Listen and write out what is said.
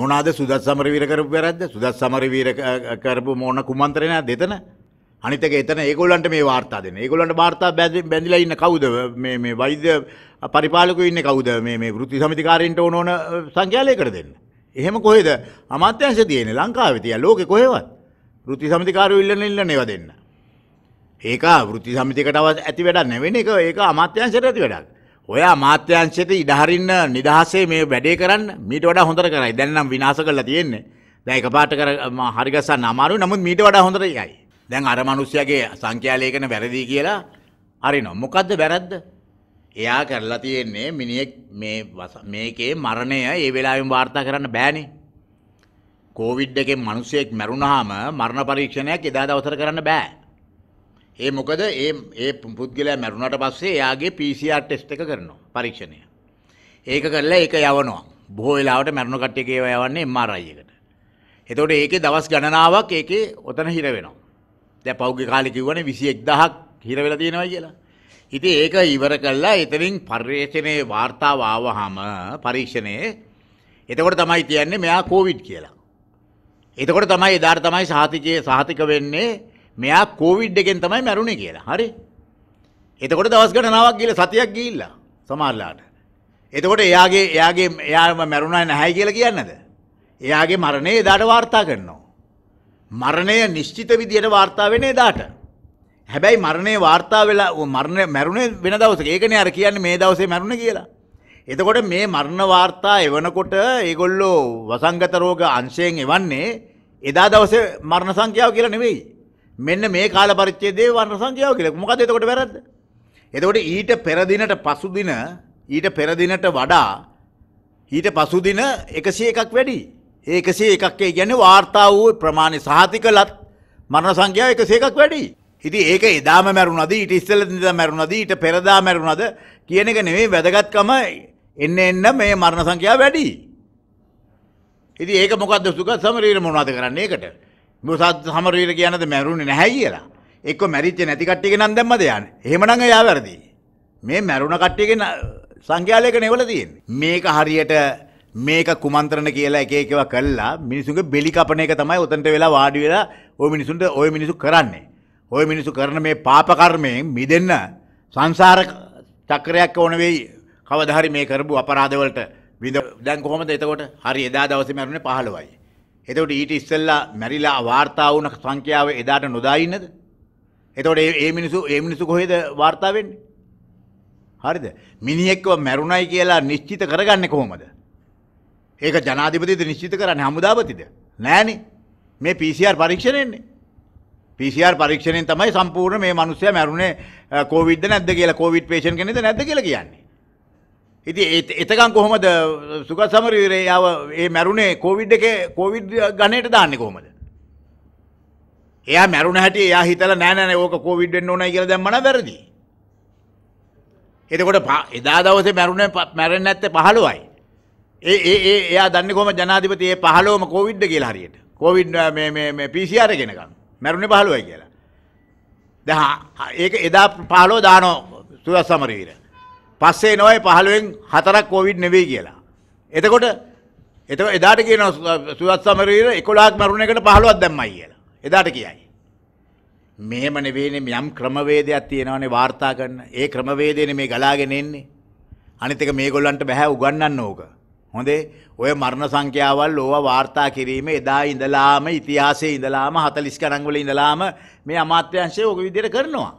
මොනාද සුදත් සමරවීර කරපු වැරද්ද? සුදත් සමරවීර කරපු මොන කුමන්ත්‍රණය දෙතන අනිතක එතන ඒගොල්ලන්ට මේ වාර්තා දෙන ඒගොල්ලන්ට වාර්තා බැඳිලා ඉන්න කවුද? මේ මේ වෛද්‍ය පරිපාලකයෝ ඉන්නේ කවුද? මේ මේ වෘත්ති සමිතිකාරයින්ට ඕන ඕන සංඛ්‍යාලයකට දෙන්න. එහෙම කොහෙද? අමාත්‍යංශ තියෙන්නේ ලංකාවේ තියා. ලෝකෙ කොහෙවත් වෘත්ති සමිතිකාරයෝ ඉල්ලන ඉල්ලන ඒවා දෙන්න. ඒක වෘත්ති සමිතිකට ඇති වැඩක් නෙවෙයි ඒක ඒක අමාත්‍යංශයට ඇති වැඩක්. ඔය අමාත්‍යංශයට ඉඩහරින්න නිදහසේ මේ වැඩේ කරන්න මීට වඩා හොඳට කරයි. දැන් නම් විනාශ කරලා තියෙන්නේ. දැන් එකපාරට කර හරි ගස්සන්න අමාරුයි. නමුත් මීට වඩා හොඳට යයි. දැන් අර මිනිස්සයාගේ සංඛ්‍යාලේඛන වැරදි කියලා හරිනවා. මොකද්ද වැරද්ද? එයා කරලා තියෙන්නේ මිනිහෙක් මේ මේකේ මරණය ඒ වෙලාවෙම වාර්තා කරන්න බෑනේ. කෝවිඩ් එකෙන් මිනිසෙක් මැරුණාම මරණ පරීක්ෂණයක් එදා දවසට කරන්න බෑ. ඒ මොකද ඒ ඒ පුද්ගලයා මැරුණට පස්සේ එයාගේ PCR ටෙස්ට් එක කරනවා පරීක්ෂණය. ඒක කරලා ඒක යවනවා. බොහෝ වෙලාවට මැරුණ කට්ටියක ඒවා යවන්නේ MRI එකට. එතකොට ඒකේ දවස් ගණනාවක් ඒකේ ඔතන හිර වෙනවා. දැන් පෞද්ගලික කාලේ කිව්වනේ 21000ක් හිර වෙලා තියෙනවා කියලා. ඉතින් ඒක ඉවර කළා එතනින් පර්යේෂණයේ වාර්තාව ආවහම පරීක්ෂණයේ එතකොට තමයි කියන්නේ මෙයා කෝවිඩ් කියලා. එතකොට තමයි එදාට තමයි සහතිකයේ සහතික වෙන්නේ මෙයා කෝවිඩ් එකෙන් තමයි මැරුණේ කියලා. හරි? එතකොට දවස් ගණනාවක් ගිහලා සතියක් ගිහිල්ලා සමහරලාට. එතකොට එයාගේ එයාගේ එයාම මැරුණා නැහැ කියලා කියන්නේද? එයාගේ මරණය එදාට වාර්තා කරනවා. මරණය නිශ්චිත විදියට වාර්තා වෙන්නේ එදාට. හැබැයි මරණය වාර්තා වෙලා මරණ මැරුණේ වෙන දවසක. ඒකනේ අර කියන්නේ මේ දවසේ මැරුණේ කියලා. එතකොට මේ මරණ වාර්තා එවනකොට ඒගොල්ලෝ වසංගත රෝග අංශයෙන් එවන්නේ එදා දවසේ මරණ සංඛ්‍යාව කියලා නෙවෙයි. මෙන්න මේ කාල පරිච්ඡේදයේ මරණ සංඛ්‍යාව කියලා. මොකද එතකොට වැරද්ද? එතකොට ඊට පෙර දිනට පසු දින ඊට පෙර දිනට වඩා ඊට පසු දින 101ක් වැඩි. ඒ 101ක් ඒ කියන්නේ වාර්තා වූ ප්‍රමාණය සහතිකලත් මරණ සංඛ්‍යාව 101ක් වැඩි. ඉතින් ඒක එදාම මැරුණාද ඊට ඉස්සෙල්ලා ඉඳලා මැරුණාද ඊට පෙරදා මැරුණාද කියන එක නෙමෙයි වැදගත්කම එන්න එන්න මේ මරණ සංඛ්‍යාව වැඩි. ඉතින් ඒක මොකද්ද සුගත සමරීර මොනවද කරන්නේ ඒකට? මොසත් සමරීර කියනද මැරුණේ නැහැ කියලා. එක්ක මැරිච්ච නැති කට්ටියගේ නම් දැම්මද යන්නේ. එහෙමනම් එයා වැරදි. මේ මැරුණ කට්ටියගේ සංඛ්‍යාලයක නෙවල තියෙන්නේ. මේක හරියට මේක කුමන්ත්‍රණ කියලා එක එකව කළා මිනිසුන්ගේ බෙලි කපන එක තමයි උතන්ට වෙලා වාඩි වෙලා ওই මිනිසුන්ට ওই මිනිසු කරන්නේ. ওই මිනිසු කරන මේ පාප කර්මයෙන් මිදෙන්න සංසාර චක්‍රයක් ඕන වෙයි. කවදා හරි මේ කරපු අපරාධ වලට විඳ දැන් කොහොමද එතකොට? හරි එදා දවසේ මැරුණේ 15යි. එතකොට ඊට ඉස්සෙල්ලා මැරිලා වාර්තා වුණ සංඛ්‍යාව එදාට නොදා ඉන්නද? එතකොට ඒ මිනිසු ඒ මිනිසු කොහෙද වාර්තා වෙන්නේ? හරිද? මිනිහෙක්ව මැරුණයි කියලා නිශ්චිත කරගන්නේ කොහොමද? ඒක ජනාධිපතිද නිශ්චිත කරන්නේ හමුදාපතිද? නෑනේ. මේ PCR පරීක්ෂණයෙන්නේ. PCR පරීක්ෂණයෙන් තමයි සම්පූර්ණ මේ මිනිස්සයා මැරුණේ කොවිඩ්ද නැද්ද කියලා කොවිඩ් පේෂන්ට් කෙනෙක්ද නැද්ද කියලා කියන්නේ. ඉතින් එතකන් කොහොමද සුගත සමරවීරේ යව ඒ මැරුණේ කොවිඩ් එකේ කොවිඩ් ගණයට දාන්නේ කොහොමද? එයා මැරුණ හැටි එයා හිතලා නෑ නෑ ඕක කොවිඩ් වෙන්න ඕනයි කියලා දැම්ම නම් වැරදි. එතකොට එදා දවසේ මැරුණේ මැරෙන්නේ නැත්තේ 15යි. ඒ ඒ ඒ එයා දන්නේ කොහොමද ජනාධිපති ඒ 15ම කොවිඩ්ද කියලා හරියට. කොවිඩ් මේ මේ මේ PCR ගෙනකම් මැරුණේ 15යි කියලා. දැන් ඒක එදා 15 දානෝ සුරත් සමරවීර. පස්සේ එනවා 15න් හතරක් කොවිඩ් නෙවෙයි කියලා. එතකොට එතකොට එදාට කියනවා සුරත් සමරවීර 11ක් මැරුණ එකට 15ක් දැම්මයි කියලා. එදාට කියයි. මෙහෙම නෙවෙයිනේ යම් ක්‍රමවේදයක් තියෙනවානේ වාර්තා කරන. ඒ ක්‍රමවේදයනේ මේ ගලාගෙන එන්නේ. අනිත් එක මේගොල්ලන්ට බෑ උගන්වන්න ඕක. හොඳේ ඔය මරණ සංඛ්‍යාවල් ඕවා වාර්තා කිරීම එදා ඉඳලාම ඉතිහාසයේ ඉඳලාම 40 ගණන් වල ඉඳලාම මේ අමාත්‍යාංශය ඔක විදිහට කරනවා.